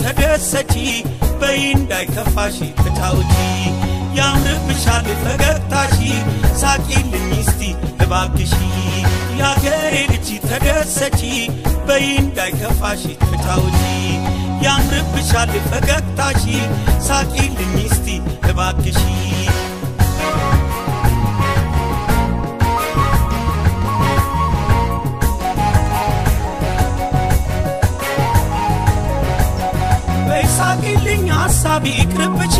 ተደሰቺ በይ እንዳይከፋሽ ተጫውቺ። ያምርብሻል ፈገግታሺ ሳቂልኝ እስቲ እባክሺ ያገሬ ልጅ ተደሰቺ በይ እንዳይከፋሽ ተጫውቺ። ያምርብሻል ፈገግታሺ ሳቂልኝ እስቲ እባክሺ በይሳቅልኝ ሐሳቢ ይቅርብቺ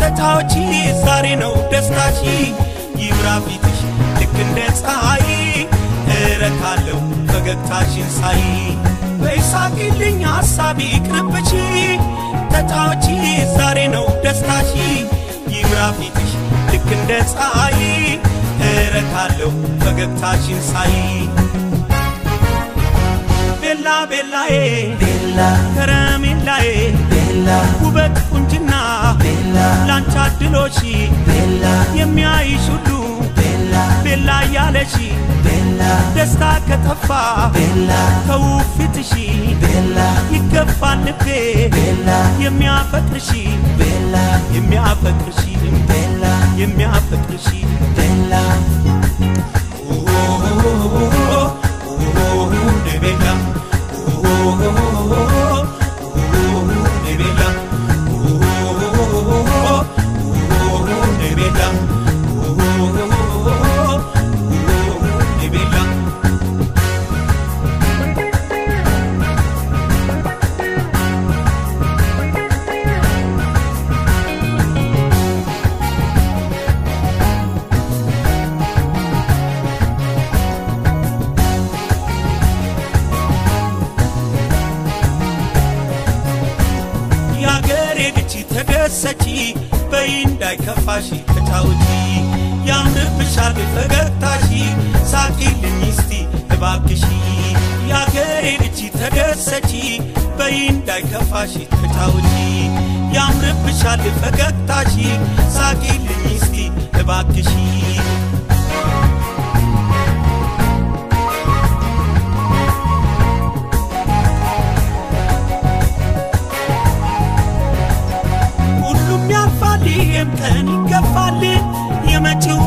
ተጫዎቺ ዛሬ ነው ደስታቺ ይብራ ፊትሽ ልክ እንደ ፀሐይ። እረካለሁ ፈገግታሽን ሳይ። በይሳቅልኝ ሐሳቢ ይቅርብቺ ተጫዎቺ ዛሬ ነው ደስታቺ ይብራ ፊትሽ ልክ እንደ ፀሐይ። እረካለሁ ፈገግታሽን ሳይ ቤላዬ ቤላ ከረሜላዬ ቤላ ውበት ቁንጅና ቤላ ላንቺ አድሎሽ ቤላ የሚያይሽ ሁሉ ቤላ ቤላ እያለሽ ቤላ ደስታ ከጠፋ ቤላ ከውብ ፊትሽ ቤላ ይገባል ልቤ ቤላ የሚያፈቅርሽ ቤላ የሚያፈቅርሽ ቤላ የሚያፈቅርሽ ቤላ ተደሰቺ በይ እንዳይከፋሽ ተጫውቺ ያምርብሻል ፈገግታሺ ሳቂልኝ እስቲ እባክሺ የአገሬ ልጅ ተደሰቺ በይ እንዳይከፋሽ ተጫውቺ ያምርብሻል ፈገግታሺ ሳቂልኝ እስቲ እባክሺ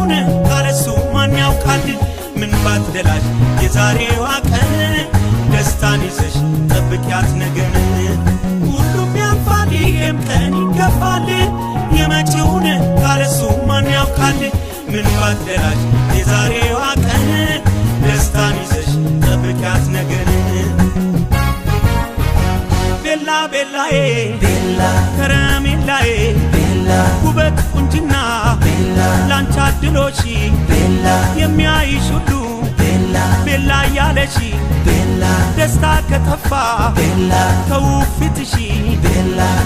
የመጪውን ካለሱ ማን ያውቃል? ምን ባትደላሽ የዛሬዋ ቀን ደስታን ይዘሽ ጠብቂያት ነገን። ሁሉም ያልፋል፣ ይህም ቀን ይገፋል። የመጪውን ካለሱ ማን ያውቃል? ምን ባትደላሽ የዛሬዋ ቀን ደስታን ይዘሽ ጠብቂያት ነገን። ቤላ ቤላዬ ቤላ ከረሜላዬ ውበት ቁንጅና ቤላ ላንቺ አድሎሽ ቤላ የሚያይሽ ሁሉ ቤላ እያለሽ ደስታ ከጠፋ ቤላ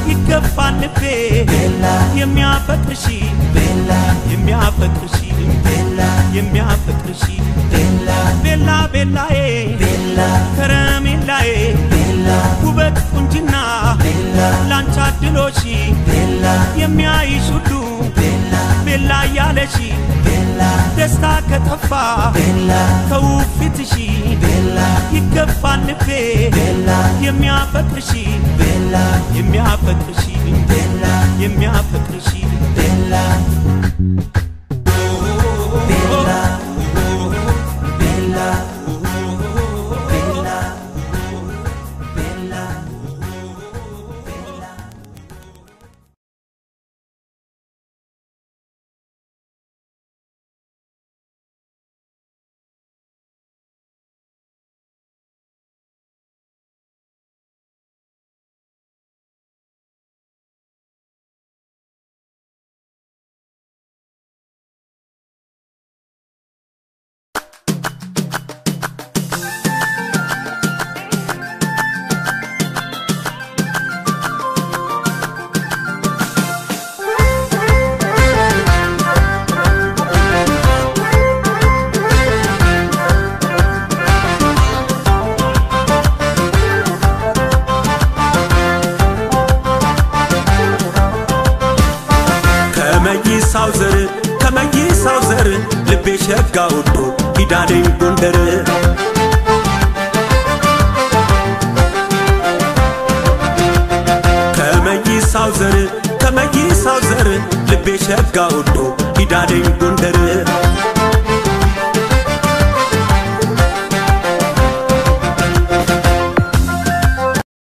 ይገባል ልቤ የሚያፈቅርሽ ቤላ የሚያፈቅርሽ የሚያፈቅርሽ ቤላ ቤላ ቤላዬ ቤላ ከረሜላዬ ውበት ቁንጅና ላንቺ አድሎሽ የሚያይሽ ሁሉ ቤላ እያለሽ ደስታ ከጠፋ ከውብ ፊትሽ ይገባል ልቤ የሚያፈቅርሽ የሚያፈቅርሽ የሚያፈቅርሽ ከመይሳው ዘር ከመይሳው ዘር ልቤ ሸጋ ወዶ ኪዳኔን ጎንደር። ከመይሳው ዘር ከመይሳው ዘር ልቤ ሸጋ ወዶ ኪዳኔ ጎንደር